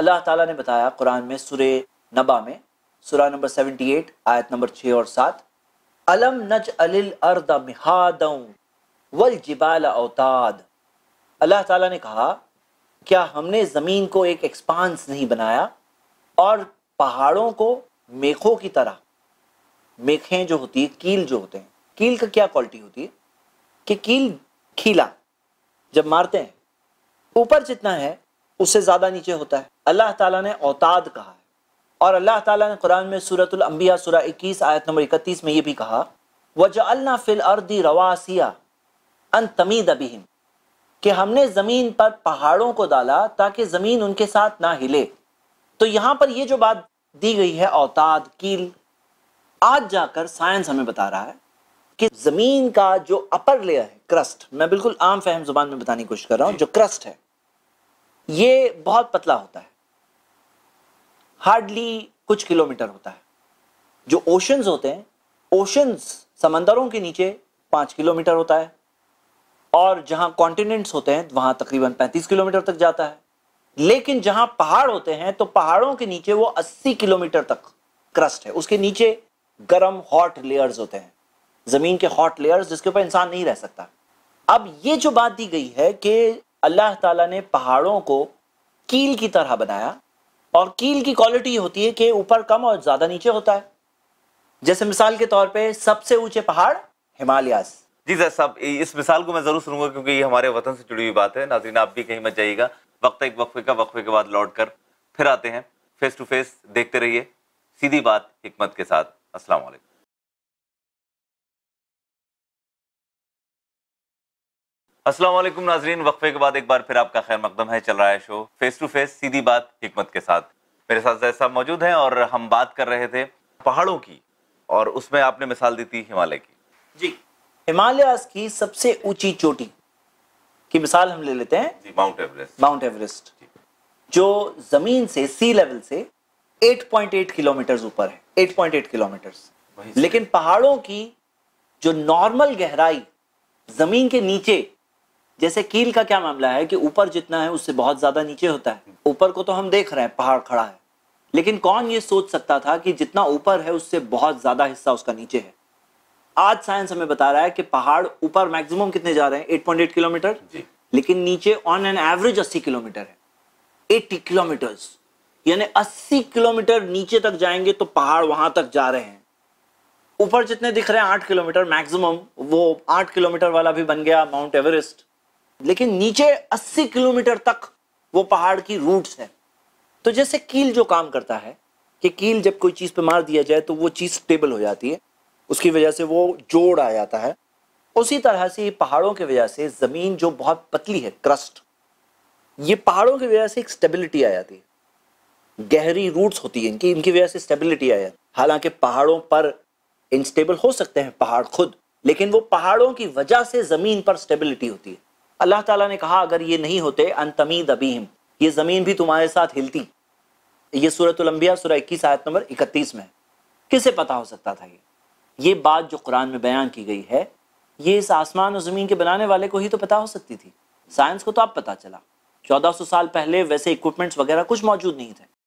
अल्लाह ताला ने बताया कुरान में सुरे नबा में, सुरा नंबर 78 आयत नंबर 6 और 7 अलम नज अलिल अर्द मिहादं वल जिबाल औताद। अल्लाह ताला ने कहा, क्या हमने ज़मीन को एक एक्सपांस नहीं बनाया और पहाड़ों को मेखों की तरह? मेखें जो होती है कील जो होते हैं, कील का क्या क्वालिटी होती है? कि कील खीला, जब मारते हैं, ऊपर जितना है उससे ज़्यादा नीचे होता है। अल्लाह ताला ने औताद कहा है। और अल्लाह ताला ने कुरान में सूरतुल अंबिया सूरा 21 आयत नंबर 31 में ये भी कहा वजअलना फिल अर्दी रवासिया अन तमीद अबिहिम कि हमने ज़मीन पर पहाड़ों को डाला ताकि ज़मीन उनके साथ ना हिले। तो यहाँ पर ये जो बात दी गई है औताद कील आज जाकर साइंस हमें बता रहा है कि ज़मीन का जो अपर लेयर है क्रस्ट मैं बिल्कुल आम फहम ज़ुबान में बताने की कोशिश कर रहा हूँ जो क्रस्ट है ये बहुत पतला होता है। हार्डली कुछ किलोमीटर होता है। जो ओशंस होते हैं ओशंस समंदरों के नीचे पाँच किलोमीटर होता है। और जहाँ कॉन्टिनेंट्स होते हैं, वहाँ तकरीबन 35 किलोमीटर तक जाता है। लेकिन जहाँ पहाड़ होते हैं तो पहाड़ों के नीचे वो 80 किलोमीटर तक क्रस्ट है। उसके नीचे गर्म हॉट लेयर्स होते हैं। ज़मीन के हॉट लेयर्स जिसके ऊपर इंसान नहीं रह सकता। अब ये जो बात दी गई है कि अल्लाह ताला ने पहाड़ों को कील की तरह बनाया और कील की क्वालिटी होती है कि ऊपर कम और ज़्यादा नीचे होता है। जैसे मिसाल के तौर पे सबसे ऊँचे पहाड़ हिमालयास। जी सर साहब इस मिसाल को मैं ज़रूर सुनूँगा क्योंकि ये हमारे वतन से जुड़ी हुई बात है। नाजरीन, आप भी कहीं मत जाइएगा। वक्त एक वक्फे का वक्फे के बाद लौट कर फिर आते हैं। फेस टू फेस देखते रहिए। सीधी बात, हिकमत के साथ। अस्सलाम वालेकुम नाजरीन वक्फे के बाद एक बार फिर आपका खैर मकदम है चल रहा है शो फेस टू फेस सीधी बात हिकमत के साथ। मेरे साथ जैसा साहब मौजूद हैं और हम बात कर रहे थे पहाड़ों की और उसमें आपने मिसाल दी थी हिमालय की। जी हिमालयास की सबसे ऊँची चोटी की मिसाल हम ले लेते हैं। माउंट एवरेस्ट माउंट एवरेस्ट जो ज़मीन से सी लेवल से 8.8 किलोमीटर ऊपर है 8.8 किलोमीटर लेकिन पहाड़ों की जो नॉर्मल गहराई ज़मीन के नीचे जैसे कील का क्या मामला है कि ऊपर जितना है उससे बहुत ज़्यादा नीचे होता है। ऊपर को तो हम देख रहे हैं पहाड़ खड़ा है। लेकिन कौन ये सोच सकता था कि जितना ऊपर है उससे बहुत ज़्यादा हिस्सा उसका नीचे है? आज साइंस हमें बता रहा है कि पहाड़ ऊपर मैक्सिमम कितने जा रहे हैं? 8.8 किलोमीटर। लेकिन नीचे ऑन एन एवरेज 80 किलोमीटर है। 80 किलोमीटर यानी 80 किलोमीटर नीचे तक जाएँगे तो पहाड़ वहाँ तक जा रहे हैं। ऊपर जितने दिख रहे हैं आठ किलोमीटर मैक्सिमम वो आठ किलोमीटर वाला भी बन गया माउंट एवरेस्ट। लेकिन नीचे 80 किलोमीटर तक वो पहाड़ की रूट्स है। तो जैसे कील जो काम करता है, कि कील जब कोई चीज़ पे मार दिया जाए तो वो चीज़ स्टेबल हो जाती है। उसकी वजह से वो जोड़ आ जाता है। उसी तरह से पहाड़ों की वजह से ज़मीन जो बहुत पतली है क्रस्ट ये पहाड़ों की वजह से एक स्टेबिलिटी आ जाती है। गहरी रूट्स होती है, इनकी इनकी वजह से स्टेबिलिटी आ जाती है। हालाँकि पहाड़ों पर इनस्टेबल हो सकते हैं पहाड़ खुद, लेकिन वो पहाड़ों की वजह से ज़मीन पर स्टेबिलिटी होती है। अल्लाह ताला ने कहा, अगर ये नहीं होते, अनतमीद अबीहिम. ये ज़मीन भी तुम्हारे साथ हिलती। ये सूरतुल अंबिया, सूरह 21 आयत नंबर 31 में किसे पता हो सकता था ये? ये बात जो कुरान में बयान की गई है, ये इस आसमान और ज़मीन के बनाने वाले को ही तो पता हो सकती थी। साइंस को तो अब पता चला। 1400 साल पहले वैसे इक्विपमेंट्स वगैरह कुछ मौजूद नहीं थे।